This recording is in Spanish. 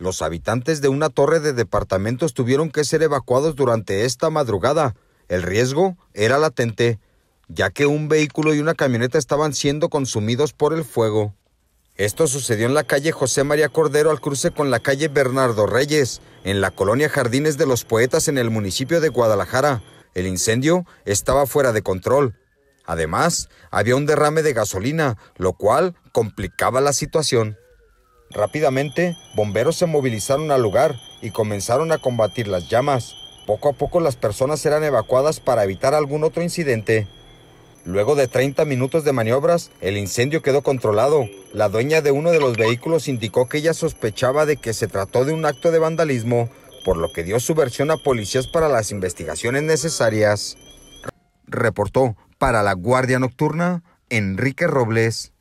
Los habitantes de una torre de departamentos tuvieron que ser evacuados durante esta madrugada. El riesgo era latente, ya que un vehículo y una camioneta estaban siendo consumidos por el fuego. Esto sucedió en la calle José María Cordero al cruce con la calle Bernardo Reyes, en la colonia Jardines de los Poetas en el municipio de Guadalajara. El incendio estaba fuera de control. Además, había un derrame de gasolina, lo cual complicaba la situación. Rápidamente, bomberos se movilizaron al lugar y comenzaron a combatir las llamas. Poco a poco las personas eran evacuadas para evitar algún otro incidente. Luego de 30 minutos de maniobras, el incendio quedó controlado. La dueña de uno de los vehículos indicó que ella sospechaba de que se trató de un acto de vandalismo, por lo que dio su versión a policías para las investigaciones necesarias. Reportó para la Guardia Nocturna Enrique Robles.